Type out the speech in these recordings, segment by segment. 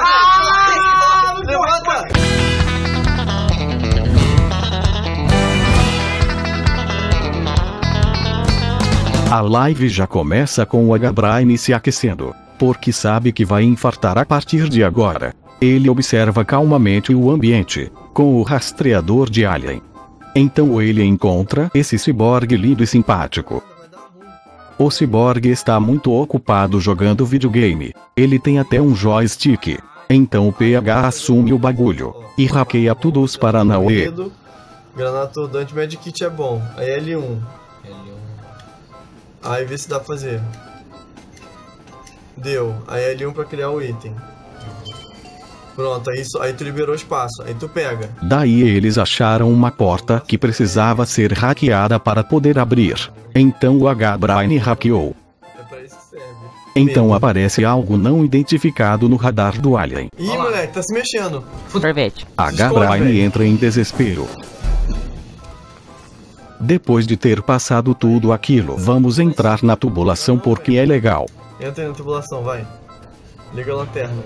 Ah, levanta! A live já começa com o H-Brain se aquecendo, porque sabe que vai infartar a partir de agora. Ele observa calmamente o ambiente, com o rastreador de Alien. Então ele encontra esse ciborgue lindo e simpático. O ciborgue está muito ocupado jogando videogame. Ele tem até um joystick. Então o PH assume o bagulho e hackeia tudo os Paranauê. Medo, Granator Anti-Medkit é bom. Aí L1. Aí vê se dá pra fazer. Deu. Aí L1 pra criar o item. Pronto, aí, aí tu liberou espaço. Aí tu pega. Daí eles acharam uma porta que precisava ser hackeada para poder abrir. Então o H-Brain hackeou. É pra isso que serve. Então aparece algo não identificado no radar do Alien. Ih, moleque, tá se mexendo. Sorvete. H-Brain entra em desespero. Depois de ter passado tudo aquilo, vamos entrar na tubulação porque é legal. Entra aí na tribulação, vai. Liga a lanterna.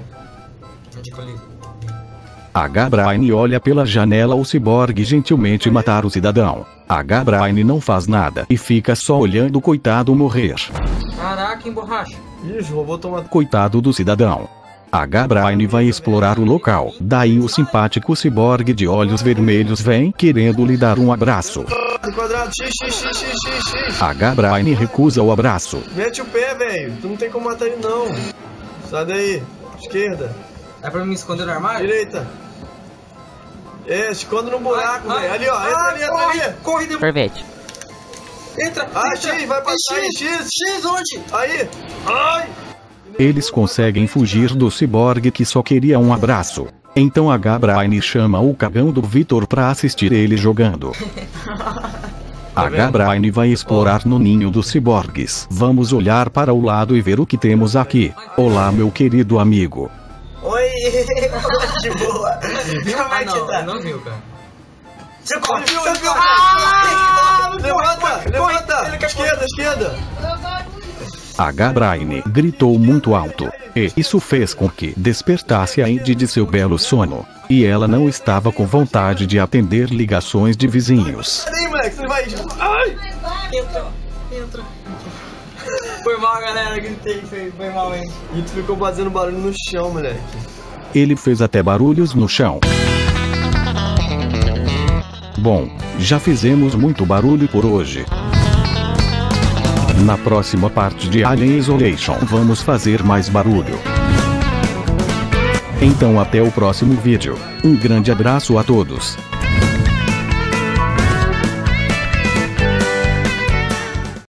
H-Brain olha pela janela o ciborgue gentilmente matar o cidadão. H-Brain não faz nada e fica só olhando o coitado morrer. Caraca, emborracha. Robôs estão matando. Coitado do cidadão. H-Brain vai explorar o local. Daí o simpático ciborgue de olhos vermelhos vem querendo lhe dar um abraço. H-Brain recusa o abraço. Mete o pé, velho. Tu não tem como matar ele, não. Sai daí. Esquerda. É pra me esconder no armário? Direita. É, esconde no buraco, velho. Ali, ó. Entra ali, entra corre, ali. Corre, demônio. Sorvete. Entra, Ah, entra. X, vai passar aí, X. X, onde? Aí. Ai. Eles conseguem fugir do ciborgue que só queria um abraço. Então H-Brain chama o cagão do Vitor pra assistir ele jogando. H-Brain vai explorar no ninho dos ciborgues. Vamos olhar para o lado e ver o que temos aqui. Olá, meu querido amigo. Oi, de boa. Como Ah, é que não, tá? não viu, cara. Você Viu, você viu. Ah, Levanta, levanta. Esquerda, esquerda. H-Brain gritou muito alto. E isso fez com que despertasse a Indy de seu belo sono. E ela não estava com vontade de atender ligações de vizinhos. Daí, moleque. Você vai. Ai. Entra, entra. Foi mal, galera, gritei, foi, foi mal, hein? E tu ficou fazendo barulho no chão, moleque. Ele fez até barulhos no chão. Bom, já fizemos muito barulho por hoje. Na próxima parte de Alien Isolation vamos fazer mais barulho. Então até o próximo vídeo. Um grande abraço a todos.